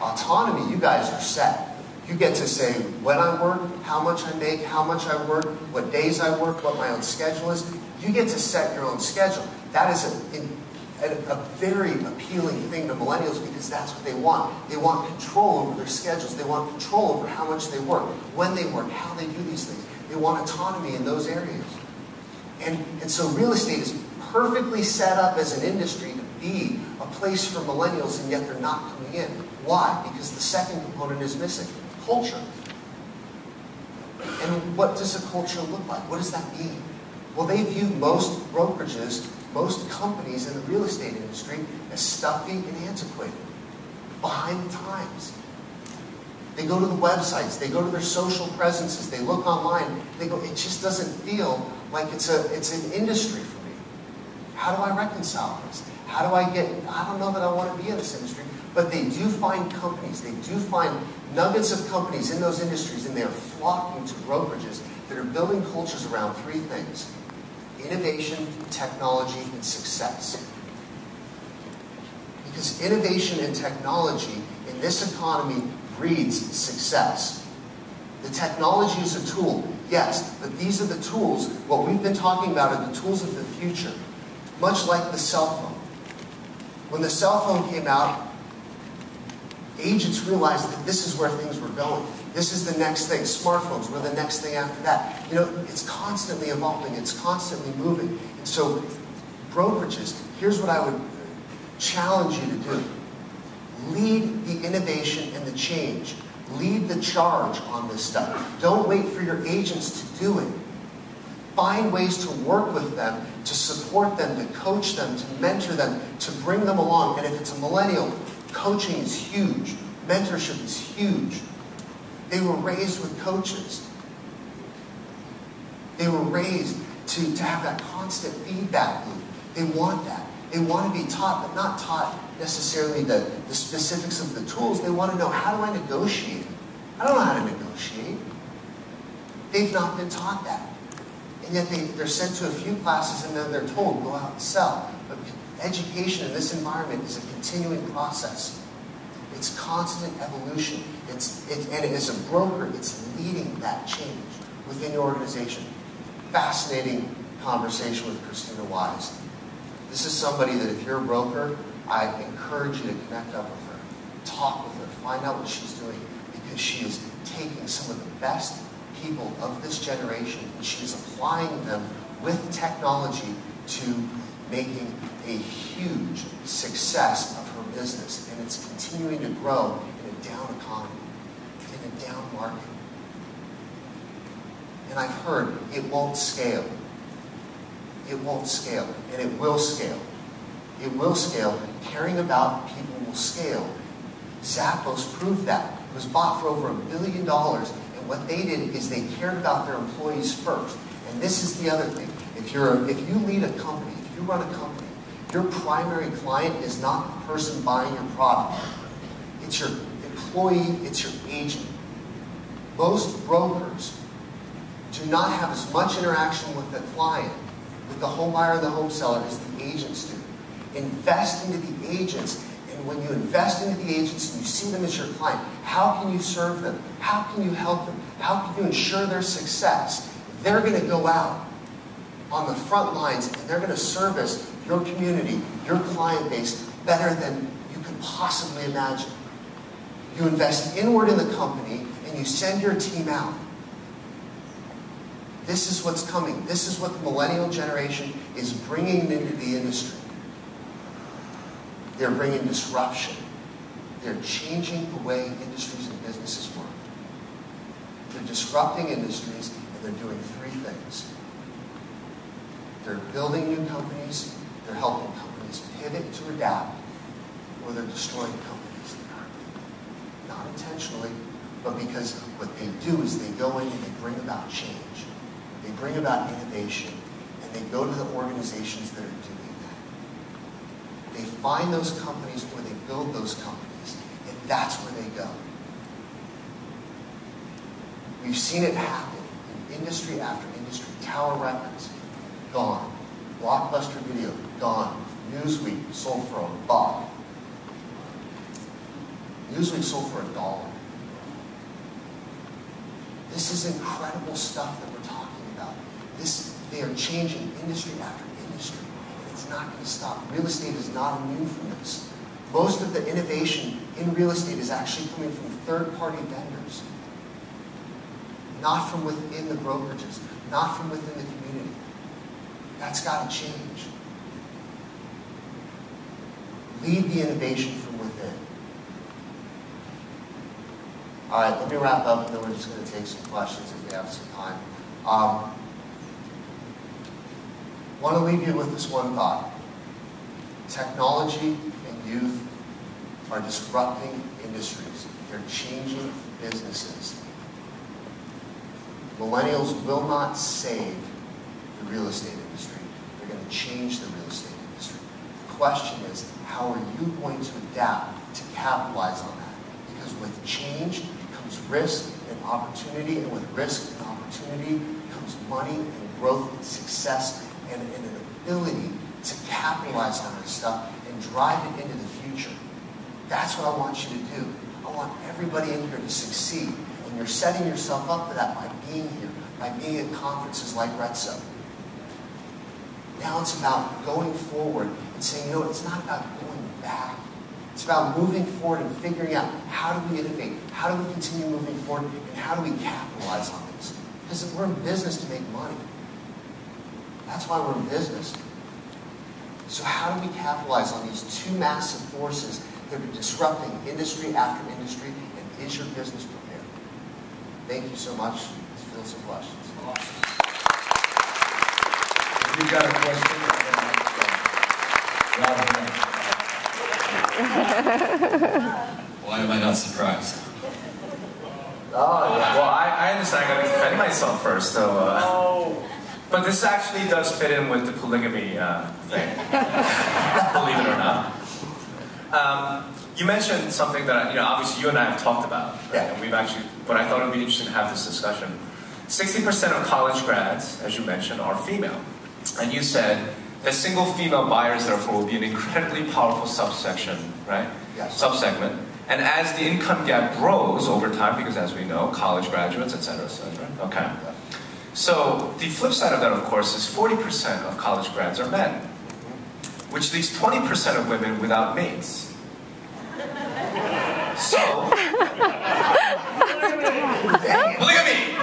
Autonomy, you guys are set. You get to say when I work, how much I make, how much I work, what days I work, what my own schedule is. You get to set your own schedule. That is a, a, a very appealing thing to millennials because that's what they want. They want control over their schedules. They want control over how much they work, when they work, how they do these things. They want autonomy in those areas. And, and so real estate is perfectly set up as an industry to be a place for millennials, and yet they're not coming in. Why? Because the second component is missing culture. And what does a culture look like? What does that mean? Well, they view most brokerages, most companies in the real estate industry as stuffy and antiquated, behind the times. They go to the websites, they go to their social presences, they look online, they go, it just doesn't feel like it's, a, it's an industry for me. How do I reconcile this? How do I get, I don't know that I want to be in this industry, but they do find companies, they do find nuggets of companies in those industries, and they are flocking to brokerages that are building cultures around three things innovation, technology, and success. Because innovation and technology in this economy breeds success. The technology is a tool, yes, but these are the tools. What we've been talking about are the tools of the future, much like the cell phone. When the cell phone came out, agents realized that this is where things were going. This is the next thing. Smartphones were the next thing after that. You know, it's constantly evolving. It's constantly moving. And so brokerages, here's what I would challenge you to do. Lead the innovation and the change. Lead the charge on this stuff. Don't wait for your agents to do it. Find ways to work with them, to support them, to coach them, to mentor them, to bring them along. And if it's a millennial, Coaching is huge. Mentorship is huge. They were raised with coaches. They were raised to, to have that constant feedback loop. They want that. They want to be taught, but not taught necessarily the, the specifics of the tools. They want to know, how do I negotiate? I don't know how to negotiate. They've not been taught that. And yet they, they're sent to a few classes and then they're told, go out and sell. But education in this environment is a continuing process. It's constant evolution. It's, it, and as a broker, it's leading that change within your organization. Fascinating conversation with Christina Wise. This is somebody that if you're a broker, I encourage you to connect up with her. Talk with her. Find out what she's doing because she is taking some of the best people of this generation and she is applying them with technology to making a huge success of her business, and it's continuing to grow in a down economy, in a down market. And I've heard it won't scale. It won't scale, and it will scale. It will scale. Caring about people will scale. Zappos proved that. It was bought for over a billion dollars, and what they did is they cared about their employees first. And this is the other thing. If you're if you lead a company, if you run a company, your primary client is not the person buying your product. It's your employee, it's your agent. Most brokers do not have as much interaction with the client, with the home buyer and the home seller, as the agents do. Invest into the agents, and when you invest into the agents and you see them as your client, how can you serve them? How can you help them? How can you ensure their success? They're going to go out on the front lines and they're going to service your community, your client base better than you could possibly imagine. You invest inward in the company and you send your team out. This is what's coming. This is what the millennial generation is bringing into the industry. They're bringing disruption. They're changing the way industries and businesses work. They're disrupting industries and they're doing three things. They're building new companies, they're helping companies pivot to adapt, or they're destroying companies. Not intentionally, but because what they do is they go in and they bring about change. They bring about innovation, and they go to the organizations that are doing that. They find those companies or they build those companies, and that's where they go. We've seen it happen in industry after industry. Tower Records, Blockbuster Video, gone. Newsweek sold for a buck. Newsweek sold for a dollar. This is incredible stuff that we're talking about. This, they are changing industry after industry, it's not going to stop. Real estate is not immune from this. Most of the innovation in real estate is actually coming from third-party vendors, not from within the brokerages, not from within the community. That's got to change. Lead the innovation from within. All right, let me wrap up, and then we're just going to take some questions if we have some time. Um, want to leave you with this one thought. Technology and youth are disrupting industries. They're changing businesses. Millennials will not save the real estate industry. They're going to change the real estate industry. The question is, how are you going to adapt to capitalize on that? Because with change comes risk and opportunity, and with risk and opportunity comes money and growth and success and, and an ability to capitalize on this stuff and drive it into the future. That's what I want you to do. I want everybody in here to succeed. And you're setting yourself up for that by being here, by being at conferences like RETSO. Now it's about going forward and saying, you know, it's not about going back. It's about moving forward and figuring out how do we innovate, how do we continue moving forward, and how do we capitalize on this. Because we're in business to make money. That's why we're in business. So how do we capitalize on these two massive forces that are disrupting industry after industry, and is your business prepared? Thank you so much. Let's field some questions. If you've got a question, Why am I not surprised? Oh, yeah. Well, I, I understand. I got to defend myself first. So, uh, but this actually does fit in with the polygamy uh, thing. <laughs> Believe it or not. Um, you mentioned something that you know. Obviously, you and I have talked about. Right? Yeah. And we've actually. But I thought it would be interesting to have this discussion. Sixty percent of college grads, as you mentioned, are female, and you said that single female buyers, therefore, will be an incredibly powerful subsection, right? Yes. Subsegment. And as the income gap grows over time, because as we know, college graduates, et cetera, et cetera. Okay. So the flip side of that, of course, is 40% of college grads are men, which leaves 20% of women without mates. So, <laughs> polygamy!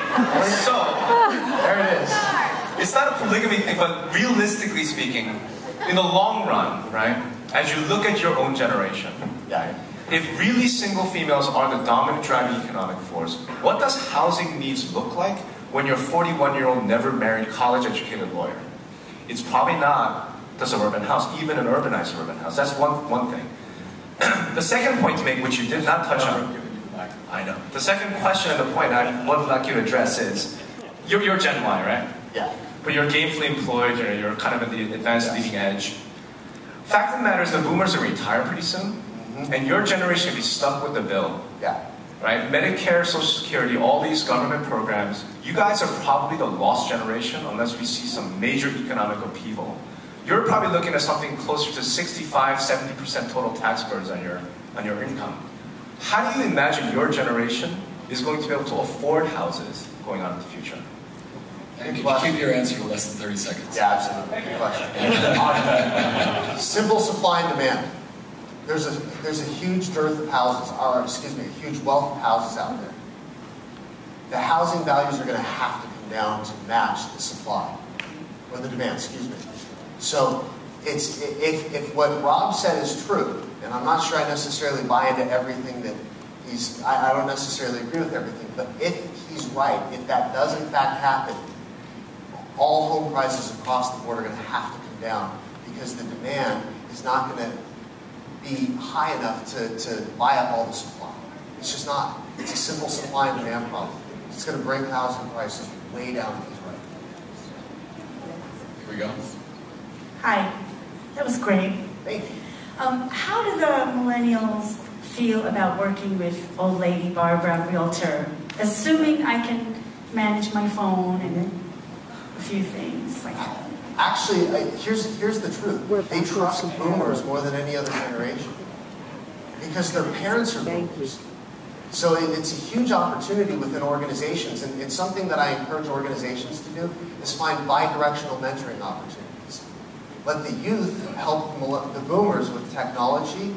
So, There it is. It's not a polygamy thing, but realistically speaking, in the long run, right, as you look at your own generation, Yeah. if really single females are the dominant driving economic force, what does housing needs look like when your 41 year old never married college educated lawyer? It's probably not the suburban house, even an urbanized suburban house. That's one, one thing. <clears throat> the second point to make, which you did not touch on, I know. The second question and the point I would like you to address is you're, you're Gen Y, right? Yeah. But you're gainfully employed, you're, you're kind of at the advanced leading edge. Fact of the matter is, the boomers are retire pretty soon, mm-hmm. and your generation will be stuck with the bill, Yeah. right? Medicare, Social Security, all these government programs. You guys are probably the lost generation unless we see some major economic upheaval. You're probably looking at something closer to 65, 70% total tax burdens on your, on your income. How do you imagine your generation is going to be able to afford houses going on in the future? Could you keep your answer to less than 30 seconds? Yeah, absolutely. Good question. Simple supply and demand. There's a there's a huge dearth of houses, or excuse me, a huge wealth of houses out there. The housing values are going to have to come down to match the supply, or the demand, excuse me. So it's if if what Rob said is true, and I'm not sure I necessarily buy into everything that he's, I, I don't necessarily agree with everything, but if he's right, if that does in fact happen, all home prices across the board are going to have to come down because the demand is not going to be high enough to, to buy up all the supply. It's just not. It's a simple supply and demand problem. It's going to bring housing prices way down if he's right. Here we go. Hi, that was great. Thank you. Um, how do the millennials feel about working with old lady Barbara, realtor? Assuming I can manage my phone and a few things like that. Actually, I, here's, here's the truth. They trust boomers more than any other generation. Because their parents are boomers. So it, it's a huge opportunity within organizations. And it's something that I encourage organizations to do is find bi-directional mentoring opportunities. Let the youth help the boomers with technology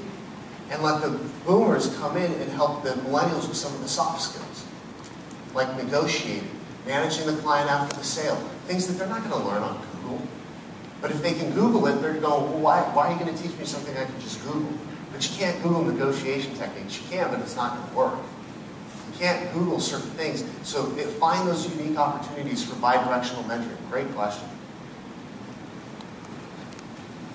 and let the boomers come in and help the millennials with some of the soft skills, like negotiating, managing the client after the sale, things that they're not going to learn on Google. But if they can Google it, they're going, well, why, why are you going to teach me something I can just Google? But you can't Google negotiation techniques. You can, but it's not going to work. You can't Google certain things. So find those unique opportunities for bi-directional mentoring. Great question.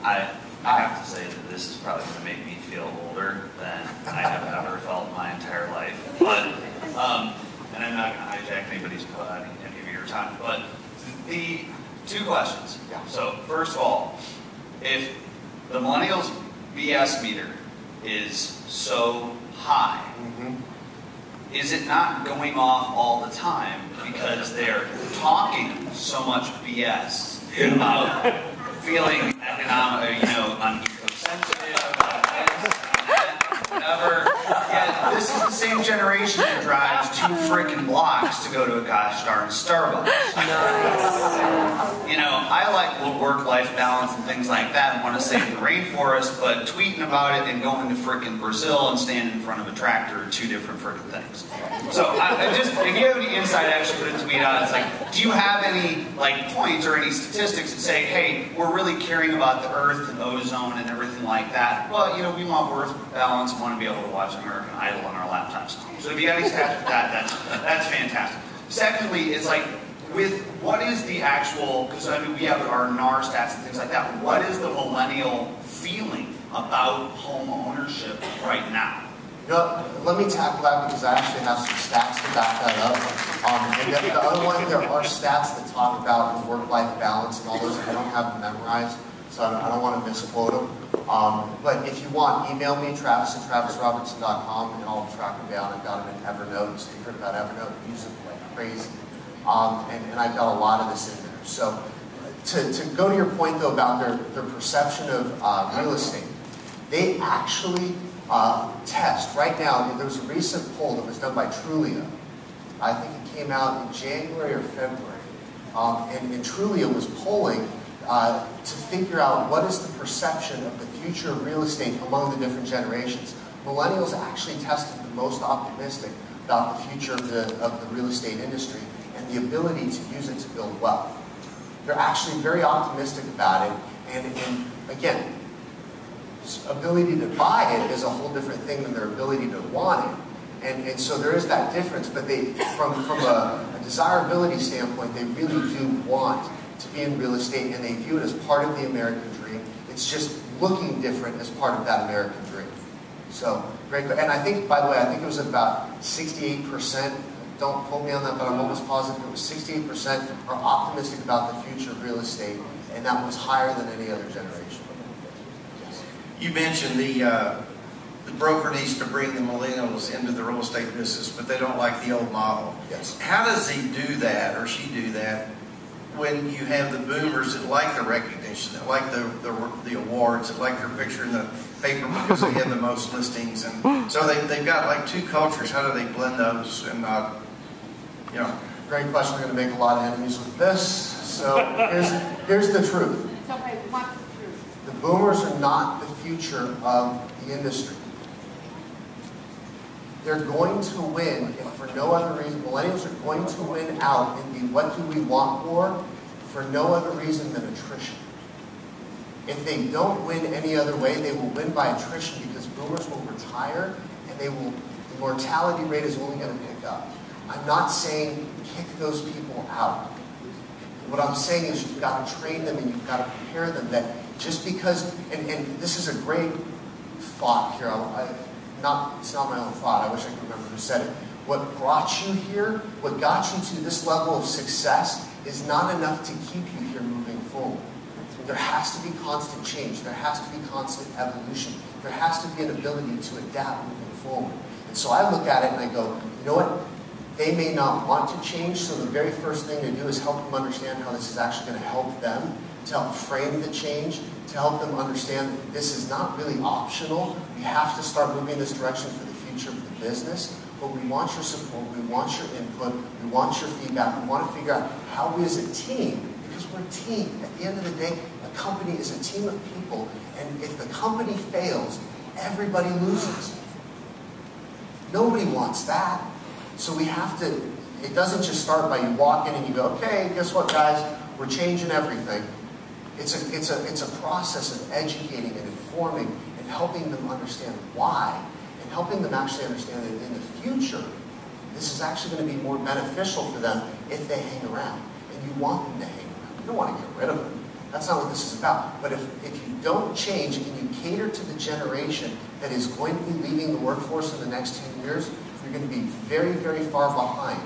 I, I have to say that this is probably going to make me feel older than I have ever felt in my entire life. But, um, and I'm not going to hijack anybody's uh, any of your time. But the two questions. So first of all, if the millennials BS meter is so high, mm-hmm. is it not going off all the time because they're talking so much BS about feeling economic, you know, on eco-sensitive, whatever. Yet this is the same generation that drives two freaking blocks to go to a gosh darn Starbucks. Nice. You know, I like work-life balance and things like that and want to save the rainforest, but tweeting about it and going to freaking Brazil and standing in front of a tractor are two different freaking things. So I, I just, if you have any insight, actually put a tweet out. It's like, do you have any like points or any statistics that say, hey, we're really caring about the Earth and ozone and everything like that? Well, you know, we want work balance and want to be able to watch American Idol on our laptops. So if you have any stats with that, that's that's fantastic. Secondly, it's like with what is the actual? Because I mean, we have our NAR stats and things like that. What is the millennial feeling about home ownership right now? You know, let me tackle that because I actually have some stats to back that up. Um, and the, the other one, there are stats that talk about work-life balance and all those. I don't have them memorized, so I don't, I don't want to misquote them. Um, but if you want, email me, travis at travisrobertson.com, and I'll track them down. I've got them in Evernote. So you heard about Evernote, use it like crazy. Um, and, and I've got a lot of this in there. So to, to go to your point, though, about their, their perception of uh, real estate, they actually uh, test. Right now, there was a recent poll that was done by Trulia. I think it came out in January or February. Um, and, and, Trulia was polling uh, to figure out what is the perception of the future of real estate among the different generations. Millennials actually tested the most optimistic about the future of the, of the real estate industry and the ability to use it to build wealth. They're actually very optimistic about it. And, and again, ability to buy it is a whole different thing than their ability to want it. And, and so there is that difference, but they, from, from a, a desirability standpoint, they really do want to be in real estate and they view it as part of the American dream. It's just looking different as part of that American dream. So, great. And I think, by the way, I think it was about 68%, don't quote me on that, but I'm almost positive it was 68% are optimistic about the future of real estate, and that was higher than any other generation. You mentioned the, uh, the broker needs to bring the millennials into the real estate business, but they don't like the old model. Yes. How does he do that, or she do that, when you have the boomers that like the recognition, that like the, the, the awards, that like their picture in the paper because they have the most listings, and so they, they've got like two cultures. How do they blend those and not, you know? Great question. We're going to make a lot of enemies with this. So here's, here's the truth. Okay. The boomers are not the future of the industry. They're going to win, if for no other reason, millennials are going to win out in the what do we want war for no other reason than attrition. If they don't win any other way, they will win by attrition because boomers will retire and they will, the mortality rate is only going to pick up. I'm not saying kick those people out. What I'm saying is you've got to train them and you've got to prepare them that just because, and, and this is a great thought here. I, I, not, it's not my own thought. I wish I could remember who said it. What brought you here, what got you to this level of success, is not enough to keep you here moving forward. There has to be constant change. There has to be constant evolution. There has to be an ability to adapt moving forward. And so I look at it and I go, you know what? They may not want to change, so the very first thing to do is help them understand how this is actually going to help them to help frame the change, to help them understand that this is not really optional. We have to start moving in this direction for the future of the business. But we want your support, we want your input, we want your feedback, we want to figure out how we as a team, because we're a team. At the end of the day, a company is a team of people, and if the company fails, everybody loses. Nobody wants that. So we have to, it doesn't just start by you walk in and you go, okay, guess what guys, we're changing everything. It's a, it's a, it's a process of educating and informing and helping them understand why and helping them actually understand that in the future, this is actually going to be more beneficial for them if they hang around. And you want them to hang around. You don't want to get rid of them. That's not what this is about. But if, if you don't change and you cater to the generation that is going to be leaving the workforce in the next 10 years, you're going to be very, very far behind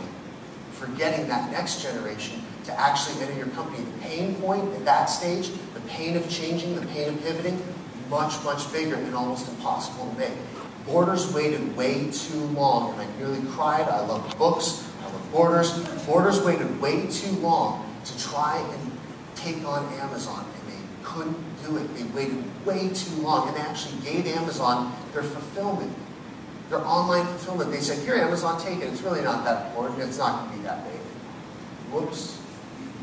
for getting that next generation to actually enter your company. The pain point at that stage, the pain of changing, the pain of pivoting, much, much bigger and almost impossible to make. Borders waited way too long, and I nearly cried. I love books. I love Borders. Borders waited way too long to try and take on Amazon, and they couldn't do it. They waited way too long, and they actually gave Amazon their fulfillment, their online fulfillment. They said, "Here, Amazon, take it. It's really not that important. It's not going to be that big." Whoops.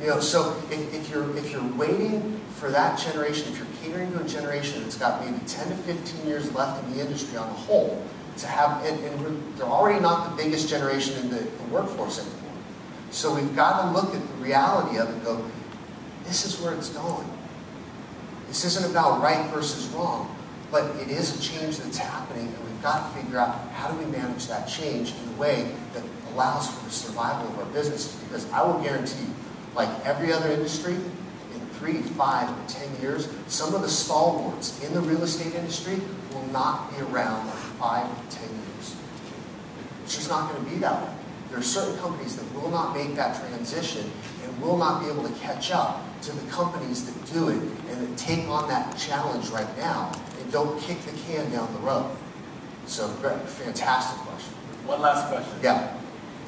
You know, so if, if you're if you're waiting for that generation, if you're catering to a generation that's got maybe 10 to 15 years left in the industry on the whole, to have and, and they're already not the biggest generation in the, the workforce anymore. So we've got to look at the reality of it and go, this is where it's going. This isn't about right versus wrong, but it is a change that's happening, and we've got to figure out how do we manage that change in a way that allows for the survival of our businesses. Because I will guarantee you, like every other industry, in three, five, or ten years, some of the stalwarts in the real estate industry will not be around for five to ten years. It's just not going to be that way. There are certain companies that will not make that transition and will not be able to catch up to the companies that do it and that take on that challenge right now and don't kick the can down the road. So, great, fantastic question. One last question. Yeah.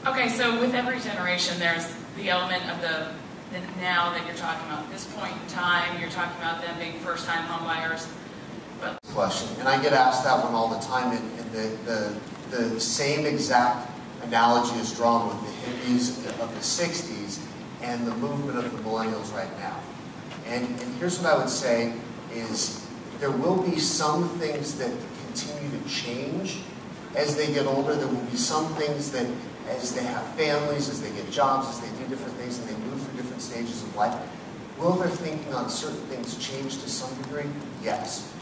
Okay, so with every generation, there's the element of the, the now that you're talking about. This point in time, you're talking about them being first-time homebuyers. Question, and I get asked that one all the time, and, and the, the, the same exact analogy is drawn with the hippies of the 60s and the movement of the millennials right now. And, and here's what I would say is there will be some things that continue to change as they get older. There will be some things that as they have families, as they get jobs, as they do different things, and they move through different stages of life. Will their thinking on certain things change to some degree? Yes.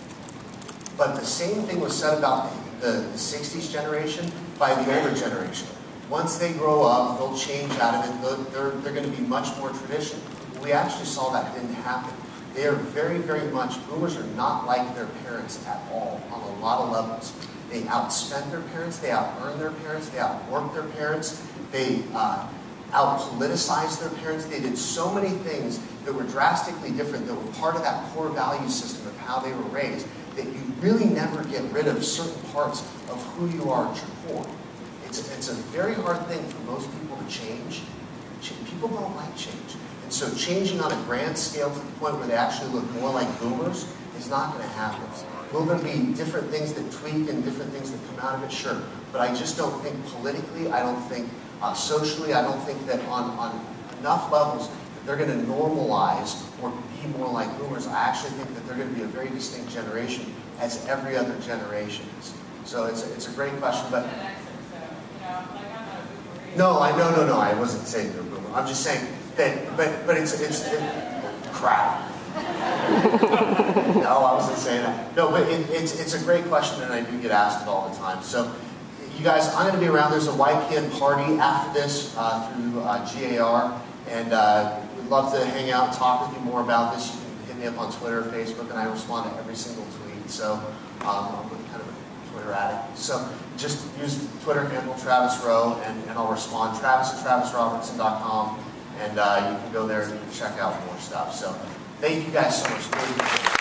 But the same thing was said about the, the 60s generation by the older generation. Once they grow up, they'll change out of it. They're, they're, they're going to be much more traditional. We actually saw that didn't happen. They are very, very much, boomers are not like their parents at all on a lot of levels. They outspend their parents, they out-earn their parents, they outwork their parents, they uh, out-politicize their parents. They did so many things that were drastically different, that were part of that core value system of how they were raised, that you really never get rid of certain parts of who you are at your core. It's, it's a very hard thing for most people to change. People don't like change. And so changing on a grand scale to the point where they actually look more like boomers is not going to happen. Will there be different things that tweak and different things that come out of it? Sure. But I just don't think politically, I don't think uh, socially, I don't think that on, on enough levels that they're going to normalize or be more like boomers. I actually think that they're going to be a very distinct generation as every other generation is. So it's a, it's a great question, but no, I no no no. I wasn't saying they're boomer. I'm just saying that, but but it's it's it, crap. <laughs> <laughs> no, I wasn't saying that. No, but it, it's it's a great question, and I do get asked it all the time. So, you guys, I'm going to be around. There's a YPN party after this uh, through uh, GAR, and uh, we'd love to hang out, talk with you more about this. You can hit me up on Twitter, Facebook, and I respond to every single tweet. So, um, I'm kind of a Twitter addict. So, just use Twitter handle Travis Rowe, and, and I'll respond. Travis at travisrobertson.com, and uh, you can go there and check out more stuff. So. Thank you guys so much.